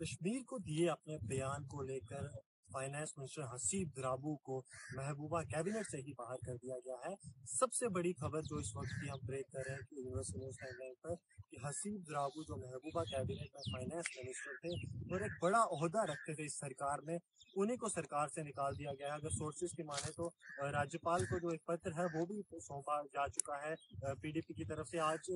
کشمیر کو دیے اپنے بیان کو لے کر فائنانس منسٹر حسیب درابو کو محبوبہ کیبنٹ سے ہی باہر کر دیا گیا ہے۔ سب سے بڑی خبر جو اس وقت کی ہم بریک کر رہے ہیں کہ یونیورسل نیوز ٹائم لائن پر حسیب درابو جو محبوبہ کیبنٹ میں فائنانس منسٹر تھے اور ایک بڑا عہدہ رکھتے تھے اس سرکار میں۔ انہیں کو سرکار سے نکال دیا گیا ہے۔ اگر سورسز کی مانے تو راجپال کو جو ایک پتر ہے وہ بھی سونپا جا چکا ہے۔ پی ڈی پی کی طرف سے آج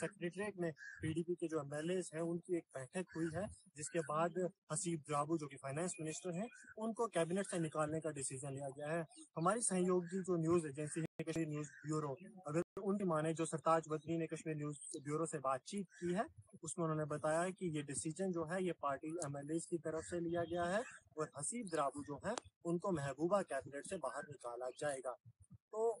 سیکریٹریٹ میں پی ڈی پی کے جو ایم ایل ایز ہیں ان کی ایک بیٹھک ہوئی ہے، جس کے بعد حسیب درابو جو کہ فائنانس منسٹر ہیں، ان کو کیبنٹ سے نکالنے کا ڈیسیجن لیا گیا ہے۔ ہماری سہیوگی جو news agency Kashmir News Bureau. اگر ان کی مانے جو سرتاج بدری نے کشمیر نیوز بیورو سے بات چیت کی ہے، اس میں انہوں نے بتایا کہ یہ ڈیسیجن جو ہے، یہ پارٹی ایم ایل ایز کی طرف سے لیا گیا ہے اور حسیب درابو جو ہے، ان کو محبوبہ کیبنٹ سے باہر نکالا جائے گا۔ تو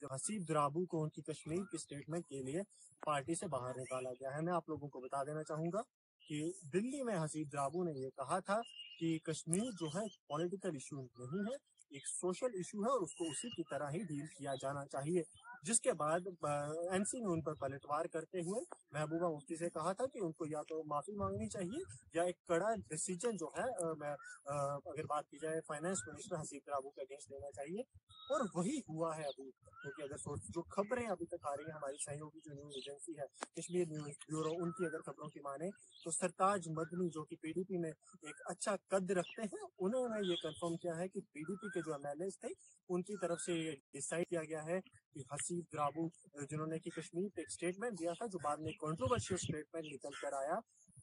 جو حسیب درابو کو ان کی کشمیر کی اسٹیٹمنٹ کے لیے پارٹی سے باہر نکالا گیا ہے۔ میں آپ لوگوں کو بتا دینا چاہوں گا کہ دلی میں حسیب درابو نے یہ کہا تھا کہ کشمیر جو ہے پولیٹیکل ایشو نہیں ہے۔ ایک سوشل ایشو ہے اور اس کو اسی کی طرح ہی ڈیل کیا جانا چاہیے۔ جس کے بعد این سی نے ان پر پلٹوار کرتے ہوئے محبوبہ مفتی سے کہا تھا کہ ان کو یا تو معافی مانگنی چاہیے یا ایک کڑا ڈیسیجن جو ہے اگر بات کی جائے فائنانس منسٹر حسیب درابو کے اگینسٹ دینا چاہیے۔ اور وہی ہوا ہے ابھی، کیونکہ اگر جو خبریں ابھی تک آ رہی ہیں ہماری سہیوگی، جو نیوز ایجنسی ہے، کشمیر نیوز بیورو ان کی اگر خبروں کی مانے تو سرتاج مدنی جو کہ پی ڈی پی میں ایک اچھا قد رکھتے ہیں، انہوں نے یہ کنفرم کیا ہے کہ پی ڈی پی کے کے جو ایم ایل تھے، ان کی طرف سے یہ کیا گیا ہے کہ حسیب درابو جنہوں نے کہ کشمیر پہ ایک اسٹیٹمنٹ دیا تھا جو بعد میں کنٹروورشیل اسٹیٹمنٹ نکل کر آیا،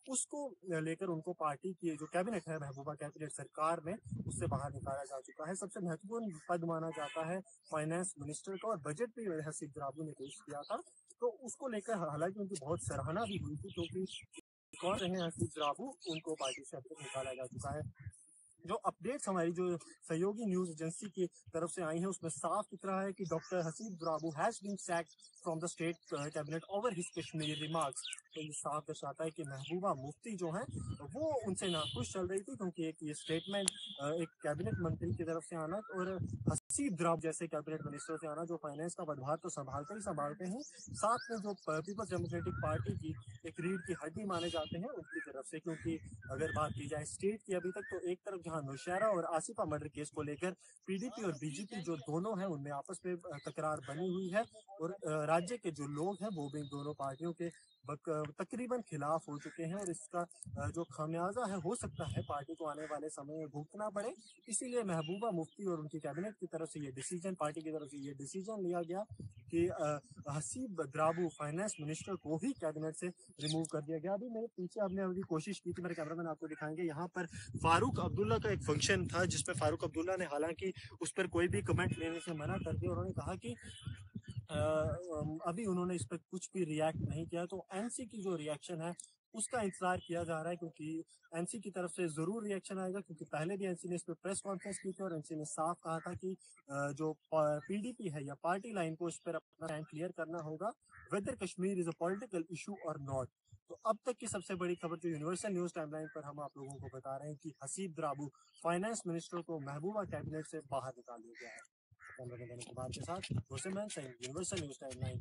اس کو لے کر ان کو پارٹی کی جو کیبنٹ ہے، محبوبہ کیبنٹ سرکار میں، اس سے باہر نکالا جا چکا ہے۔ سب سے مہتوپورن پد مانا جاتا ہے فائنانس منسٹر کا اور بجٹ بھی حسیب درابو نے پیش کیا تھا۔ تو اس کو لے کر حالانکہ ان کی بہت سراہنا بھی ہوئی تھی، کیونکہ کون رہے حسیب درابو ان کو پارٹی سے اب تک نکالا جا چکا ہے۔ جو اپڈیٹس ہماری جو سہیوگی نیوز ایجنسی کی طرف سے آئی ہیں، اس میں صاف ستھرا ہے کہ doctor Haseeb Drabu has been sacked from the state cabinet over his Kashmir remarks تو یہ صاف درشاتا ہے کہ محبوبہ مفتی جو ہیں، وہ ان سے ناخوش چل رہی تھی کیونکہ ایک یہ اسٹیٹمنٹ uh, ایک کیبنٹ منتری کی طرف سے آنا اور حسیب دراب جیسے کیبنٹ منسٹر سے آنا جو فائنینس کا بدبھار تو سنبھالتے ہی سنبھالتے ہیں۔ ساتھ میں جو پیپلز ڈیموکریٹک پارٹی کی ایک ریڑھ کی ہڈی مانے جاتے ہیں، ان کی طرف سے، کیونکہ اگر بات کی جائے اسٹیٹ کی ابھی تک، تو ایک طرف جہاں جہاں نوشہرہ اور آصفہ مرڈر کیس کو لے کر پی ڈی پی اور بی جے پی جو دونوں ہیں، ان میں آپس میں تکرار بنی ہوئی ہے اور راجیہ کے جو لوگ ہیں، وہ بھی دونوں پارٹیوں کے تقریباً خلاف ہو چکے ہیں اور اس کا جو خامیازہ ہے، ہو سکتا ہے پارٹی کو آنے والے سمے میں بھگتنا پڑے۔ اسی لیے محبوبہ مفتی اور ان کی کیبنٹ کی طرف سے یہ ڈیسیجن پارٹی کی طرف سے یہ ڈیسیجن لیا گیا کہ حسیب درابو فائنانس منسٹر کو ہی کیبنٹ سے ریموو کر دیا گیا۔ ابھی میرے پیچھے آپ نے ابھی کوشش کی تھی، میرے کیمرہ مین آپ کو دکھائیں گے۔ یہاں پر فاروق عبداللہ کا ایک فنکشن تھا جس پہ فاروق عبداللہ نے حالانکہ اس پر کوئی بھی کمنٹ لینے سے منع کر دیا۔ انہوں نے کہا کہ ابھی انہوں نے اس پہ کچھ بھی ریاکٹ نہیں کیا۔ تو این سی کی جو ریاکشن ہے اس کا انتظار کیا جا رہا ہے کیونکہ این سی کی طرف سے ضرور ریاکشن آئے گا کیونکہ پہلے بھی این سی نے اس پہ پریس کانفرنس کی تھی اور این سی نے صاف کہا تھا کہ جو پی ڈی پی ہے یا پارٹی لائن کو اس پر اپنا لائن کلیئر کرنا ہوگا whether Kashmir is a political issue اور ناٹ تو اب تک کی سب سے بڑی خبر جو یونیورسل نیوز ٹائم لائن پر ہم آپ لوگوں کو بتا رہے ہیں کہ حسیب درابو فائنانس منسٹر کو محبوبہ کیبنٹ سے باہر نکال دیا گیا ہے۔ کے ساتھ یونیورسل نیوز ٹائم لائن